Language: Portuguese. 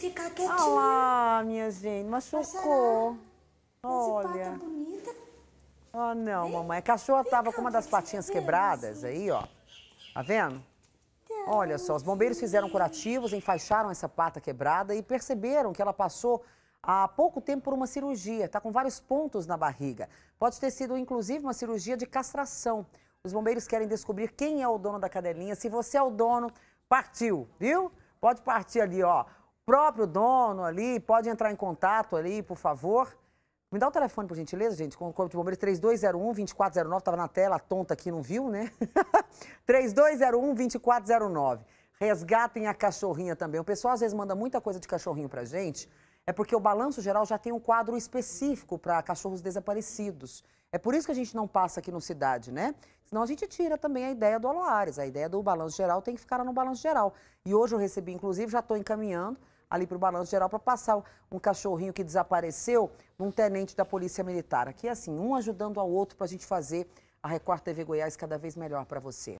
ficar quietinha. Olha lá, minha gente, machucou. Olha. Bonita. Oh, não, mamãe. A cachorra tava cá, com uma das patinhas ver, quebradas aí, ó. Tá vendo? Olha só, os bombeiros fizeram curativos, enfaixaram essa pata quebrada e perceberam que ela passou há pouco tempo por uma cirurgia. Tá com vários pontos na barriga. Pode ter sido, inclusive, uma cirurgia de castração. Os bombeiros querem descobrir quem é o dono da cadelinha. Se você é o dono, partiu, viu? Pode partir ali, ó. Próprio dono ali, pode entrar em contato ali, por favor. Me dá o telefone, por gentileza, gente, com o Corpo de Bombeiros 3201-2409. Tava na tela, tonta aqui não viu, né? 3201-2409. Resgatem a cachorrinha também. O pessoal às vezes manda muita coisa de cachorrinho pra gente. É porque o Balanço Geral já tem um quadro específico para cachorros desaparecidos. É por isso que a gente não passa aqui no Cidade, né? Senão a gente tira também a ideia do Aloares. A ideia do Balanço Geral tem que ficar no Balanço Geral. E hoje eu recebi, inclusive, já estou encaminhando ali para o Balanço Geral para passar um cachorrinho que desapareceu num tenente da Polícia Militar. Aqui é assim, um ajudando ao outro para a gente fazer a Record TV Goiás cada vez melhor para você.